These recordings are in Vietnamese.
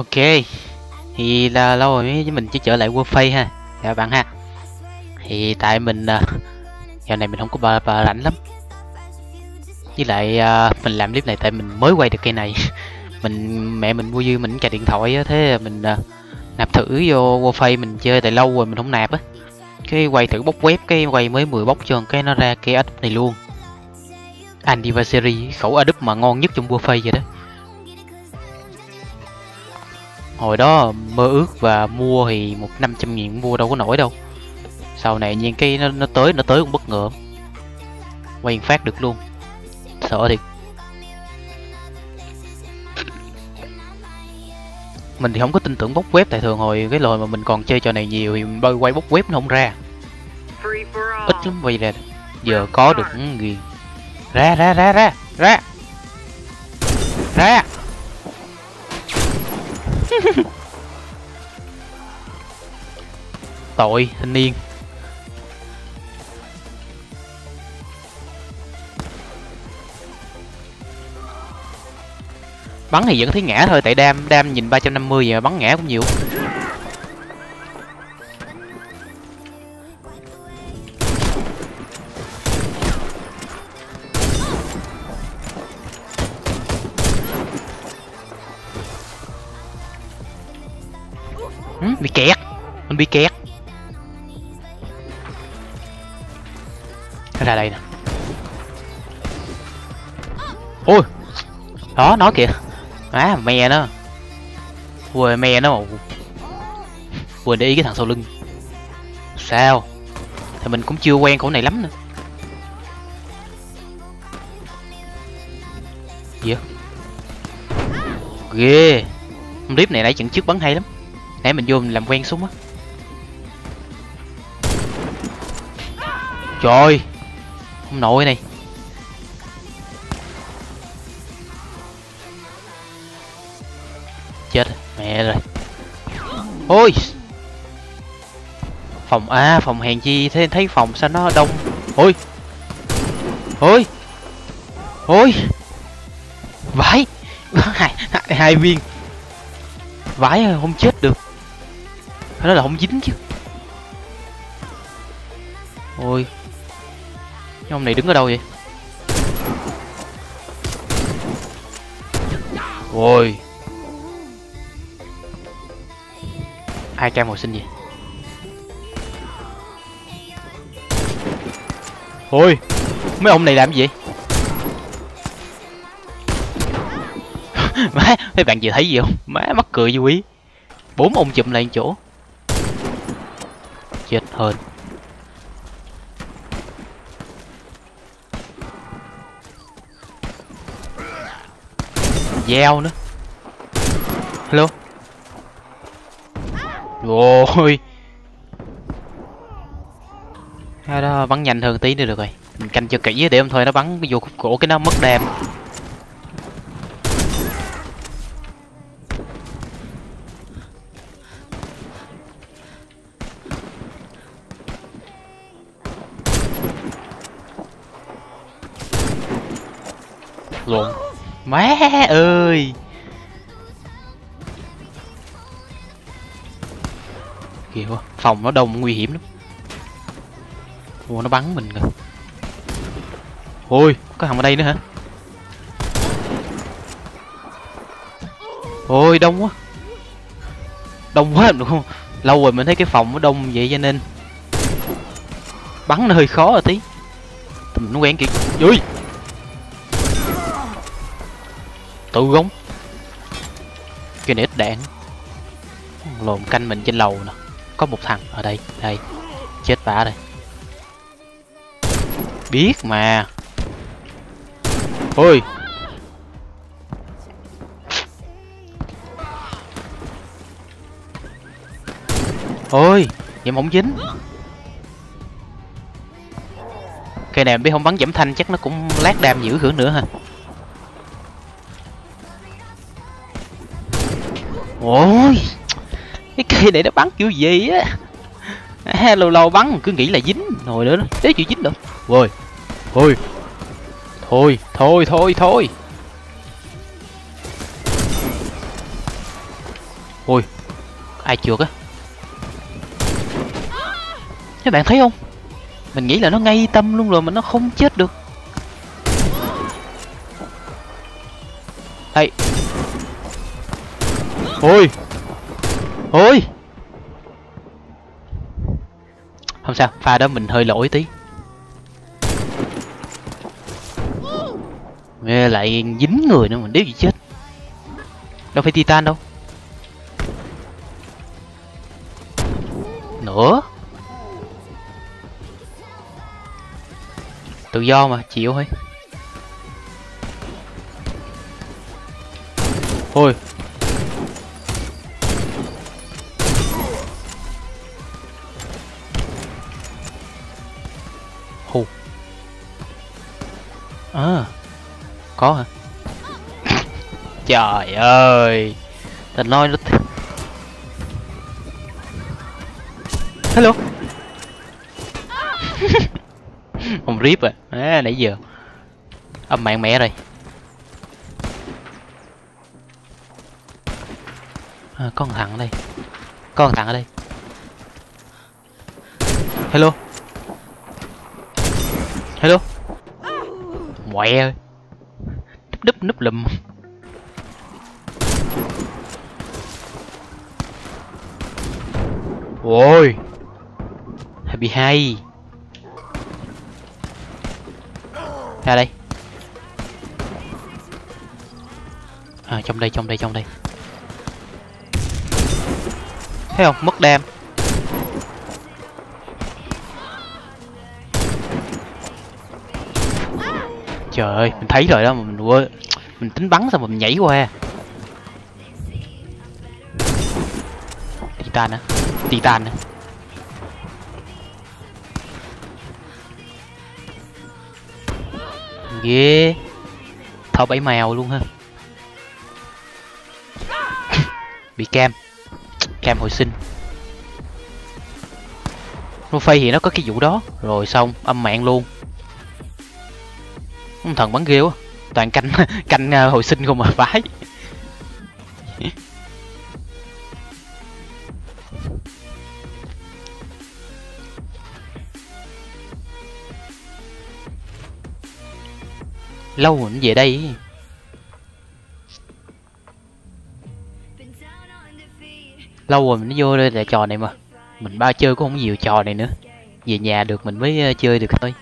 Ok Thì là lâu rồi với mình chỉ trở lại Warface ha. Các bạn ha. Thì tại mình Giờ này mình không có bà, bà rảnh lắm. Với lại ờ, mình làm clip này tại mình mới quay được cây này. Mình mẹ mình mua dư mình cài điện thoại á Thế mình ờ, nạp thử vô Warface mình chơi tại lâu rồi mình không nạp á. Cái quay thử bóc web cái quay mới 10 bóc cho cái nó ra cái Adobe này luôn. Anniversary khẩu Adobe mà ngon nhất trong Warface vậy đó hồi đó mơ ước và mua thì một năm trăm nghìn mua đâu có nổi đâu. Sau này nhìn cái nó, nó tới nó tới cũng bất ngờ. Quay phát được luôn. Sợ thiệt. Mình thì không có tin tưởng bóc web tại thường hồi cái lời mà mình còn chơi trò này nhiều thì bơi quay bóc web nó không ra. Ít lắm vậy là giờ có được ừ, ghiền ra ra ra ra ra. Ra. tội, thanh niên. Bắn thì vẫn thấy ngã thôi, tại đam đam nhìn 350 vậy mà bắn ngã cũng nhiều. Ừ, bị kẹt. Mình bị kẹt. Ra đây nè. Ôi đó nó kìa. Má mè nó. Quê mè nó mà. Quên để ý cái thằng sau lưng. Sao? Thì mình cũng chưa quen cổ này lắm nữa. Gì yeah. ghê. Clip này nãy chừng trước bắn hay lắm nãy mình vô mình làm quen súng á. Trời không nổi này. Chết mẹ rồi. Ôi. Phòng a à, phòng hèn chi thế thấy phòng sao nó đông. Ôi. Ôi. Ôi. Vãi. Hai, hai, hai viên. Vãi không chết được nó là không dính chứ. Ôi. Cái ông này đứng ở đâu vậy? Ôi. Ai cam màu xinh vậy? Ôi. Mấy ông này làm gì vậy? Má, mấy bạn vừa thấy gì không? Má, mắc cười vô quý. bốn ông chụm lại chỗ khiết hơn. Gieo nữa. Hello? Rồi. Hai đó bắn nhanh hơn tí nữa được rồi. Mình canh cho kỹ để ông thôi nó bắn vô khúc cổ cái nó mất đam. Luôn. Má ơi. Kìa, phòng nó đông nguy hiểm lắm. Ủa, nó bắn mình kìa. Ôi, có thằng ở đây nữa hả? Ôi, đông quá. Đông quá đúng không? Lâu rồi mình thấy cái phòng nó đông vậy cho nên bắn nó hơi khó rồi tí mình nó quen kìa. Ui! Tự gống. Cái này ít đạn. Lồn canh mình trên lầu nè. Có một thằng ở đây đây. Chết bả đây. Biết mà. Ôi. Ôi vậy mà không dính. Cây này biết không, bắn giảm thanh chắc nó cũng lát đam dữ hưởng nữa ha. Ôi cái cây này nó bắn kiểu gì á? À, lâu lâu bắn cứ nghĩ là dính. Rồi nữa thế chịu dính được. Rồi thôi. Thôi thôi thôi thôi. Ôi ai chuột á? Các bạn thấy không? Mình nghĩ là nó ngay tâm luôn rồi mà nó không chết được. Đây ôi. Ôi. Không sao, pha đó mình hơi lỗi tí. Nghe lại dính người nữa mình đéo gì chết. Đâu phải titan đâu. Nữa. Tự do mà, chịu thôi. Thôi. À có hả? Trời ơi thật nói nó hello? Không rip à. à nãy giờ. Âm mạng mẹ rồi. À, con thằng ở đây. Con thằng ở đây. Hello? Mẹ. Ơi đúp đúp núp lùm. Ôi. Bị hay. Ra đây. À trong đây trong đây trong đây. Thấy không? Mất đam. Trời ơi, mình thấy rồi đó, mà mình quên mình tính bắn sao mà mình nhảy qua. Titan á titan á. Ghê. Thọ bảy mèo luôn ha. Bị cam. Cam hồi sinh. Rufay thì nó có cái vụ đó. Rồi xong, âm mạng luôn thần bắn ghê quá. Toàn canh canh uh, hồi sinh không mà phái. Lâu rồi về đây. Lâu rồi mình vô đây là trò này mà. Mình ba chơi cũng không nhiều trò này nữa. Về nhà được mình mới ờ, chơi được thôi.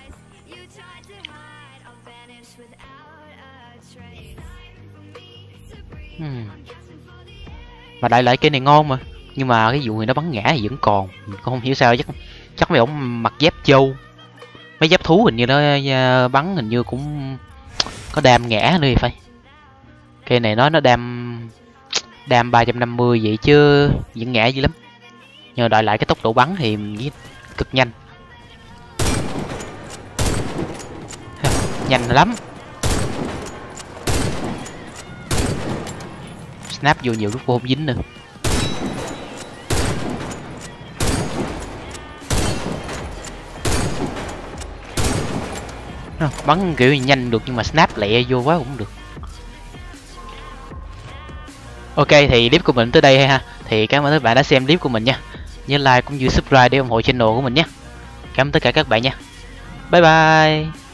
Ừ. mà đại lại cái này ngon mà. Nhưng mà cái vụ người nó bắn ngã thì vẫn còn. Mình cũng không hiểu sao. Chắc chắc mấy ổng mặc dép châu mấy dép thú hình như nó à, bắn hình như cũng có đam ngã nữa phải. Cây này nói nó đam đam 350 vậy chứ vẫn ngã dữ lắm. Nhờ đợi lại cái tốc độ bắn thì cực nhanh. Nhanh lắm. Snap vô nhiều lúc cô không dính nữa. Bắn kiểu nhanh được nhưng mà snap lẹ vô quá cũng được. Ok, thì clip của mình tới đây ha. Thì cảm ơn các bạn đã xem clip của mình nha. Nhớ like cũng như subscribe để ủng hộ channel của mình nhé. Cảm ơn tất cả các bạn nha. Bye bye.